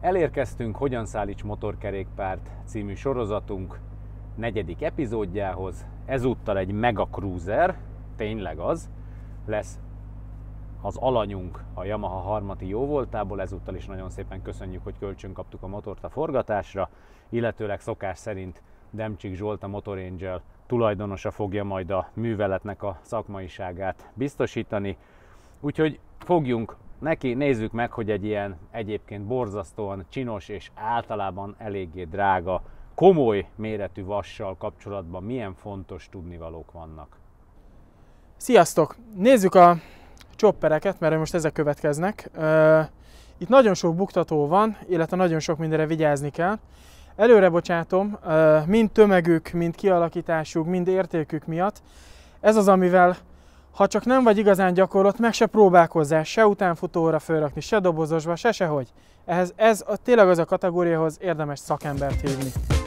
Elérkeztünk Hogyan szállíts motorkerékpárt című sorozatunk negyedik epizódjához. Ezúttal egy Mega Cruiser, tényleg az, lesz az alanyunk a Yamaha harmati jóvoltából, ezúttal is nagyon szépen köszönjük, hogy kölcsön kaptuk a motort a forgatásra, illetőleg szokás szerint Demcsik Zsolt, a Motor Angel tulajdonosa fogja majd a műveletnek a szakmaiságát biztosítani. Úgyhogy fogjunk neki, nézzük meg, hogy egy ilyen egyébként borzasztóan csinos és általában eléggé drága, komoly méretű vassal kapcsolatban milyen fontos tudnivalók vannak. Sziasztok! Nézzük a choppereket, mert most ezek következnek. Itt nagyon sok buktató van, illetve nagyon sok mindenre vigyázni kell. Előre bocsátom, mind tömegük, mind kialakításuk, mind értékük miatt. Ez az, amivel ha csak nem vagy igazán gyakorlott, meg se próbálkozzál se utánfutóra fölrakni, se dobozosba, se sehogy. Ehhez, ez a, tényleg az a kategóriahoz érdemes szakembert hívni.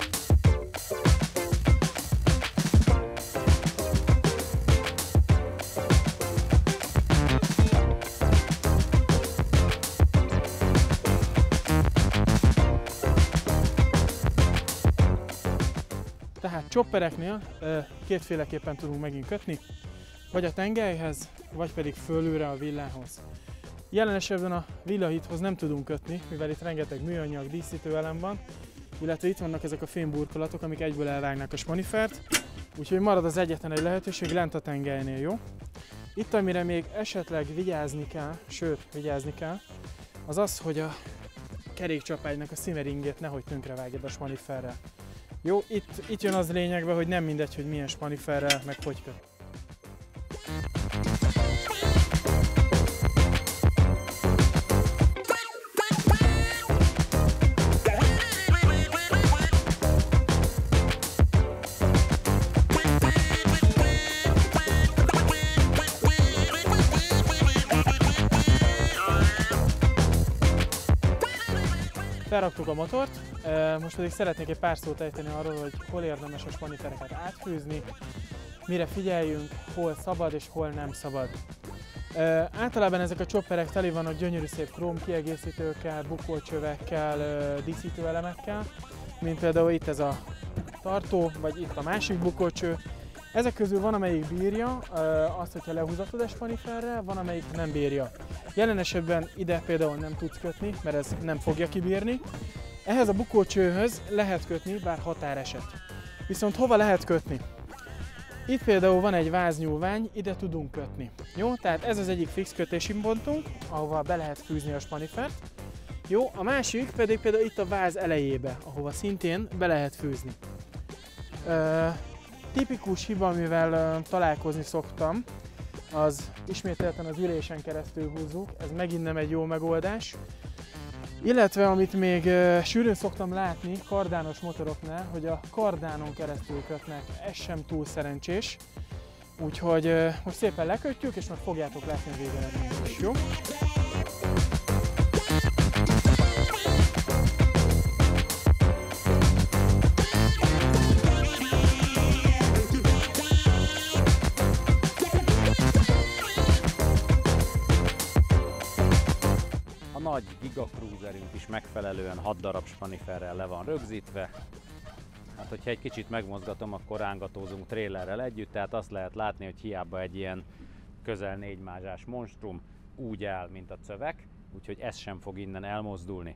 Choppereknél kétféleképpen tudunk megint kötni, vagy a tengelyhez, vagy pedig fölülre a villához. Jelen esetben a villahithoz nem tudunk kötni, mivel itt rengeteg műanyag díszítő elem van, illetve itt vannak ezek a fémburkolatok, amik egyből elvágnak a spanifert, úgyhogy marad az egyetlen egy lehetőség lent a tengelynél, jó? Itt, amire még esetleg vigyázni kell, sőt, vigyázni kell, az az, hogy a kerékcsapágynak a szimeringét nehogy tönkrevágjad a spaniferrel. Jó, itt, itt jön az lényegbe, hogy nem mindegy, hogy milyen spaniferrel, meg hogy köt. Felraktuk a motort, most pedig szeretnék egy pár szót ejteni arról, hogy hol érdemes a spanifereket átfűzni, mire figyeljünk, hol szabad és hol nem szabad. Általában ezek a chopperek teli vannak gyönyörű szép króm kiegészítőkkel, bukócsövekkel, díszítőelemekkel, mint például itt ez a tartó, vagy itt a másik bukócső. Ezek közül van, amelyik bírja azt, hogyha lehúzatod a spaniferrel, van, amelyik nem bírja. Jelen esetben ide például nem tudsz kötni, mert ez nem fogja kibírni. Ehhez a bukócsőhöz lehet kötni, bár határeset. Viszont hova lehet kötni? Itt például van egy váznyúlvány, ide tudunk kötni. Jó, tehát ez az egyik fix kötési pontunk, ahova be lehet fűzni a spanifert. Jó, a másik pedig például itt a váz elejébe, ahova szintén be lehet fűzni. Ö, tipikus hiba, amivel találkozni szoktam, az ismételten az ülésen keresztül húzzuk, ez megint nem egy jó megoldás. Illetve amit még sűrűn szoktam látni kardános motoroknál, hogy a kardánon keresztül kötnek, ez sem túl szerencsés. Úgyhogy most szépen lekötjük, és majd fogjátok látni a végeredményt is, jó? Nagy Giga Cruiserünk is megfelelően 6 darab spaniferrel le van rögzítve. Hát, hogyha egy kicsit megmozgatom, akkor rángatózunk trélerrel együtt, tehát azt lehet látni, hogy hiába egy ilyen közel 4 mázsás monstrum úgy áll, mint a cövek, úgyhogy ez sem fog innen elmozdulni.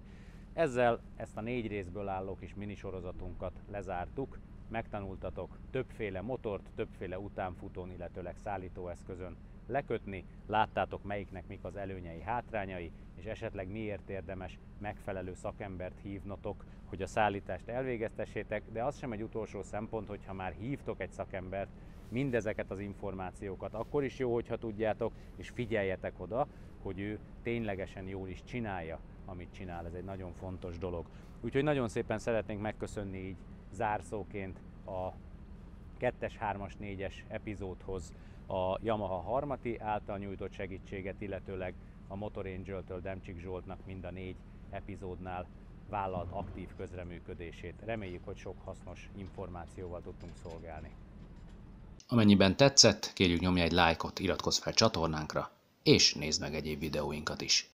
Ezzel ezt a négy részből álló kis minisorozatunkat lezártuk, megtanultatok többféle motort, többféle utánfutón, illetőleg szállítóeszközön lekötni, láttátok melyiknek mik az előnyei, hátrányai, és esetleg miért érdemes megfelelő szakembert hívnotok, hogy a szállítást elvégeztessétek, de az sem egy utolsó szempont, hogyha már hívtok egy szakembert, mindezeket az információkat akkor is jó, hogyha tudjátok, és figyeljetek oda, hogy ő ténylegesen jól is csinálja, amit csinál. Ez egy nagyon fontos dolog. Úgyhogy nagyon szépen szeretnénk megköszönni így zárszóként a 2-es, 3-as, 4-es epizódhoz a Yamaha Harmati által nyújtott segítséget, illetőleg a Motor Angel-től Demcsik Zsoltnak mind a négy epizódnál vállalt aktív közreműködését. Reméljük, hogy sok hasznos információval tudtunk szolgálni. Amennyiben tetszett, kérjük nyomj egy lájkot, iratkozz fel csatornánkra, és nézd meg egyéb videóinkat is.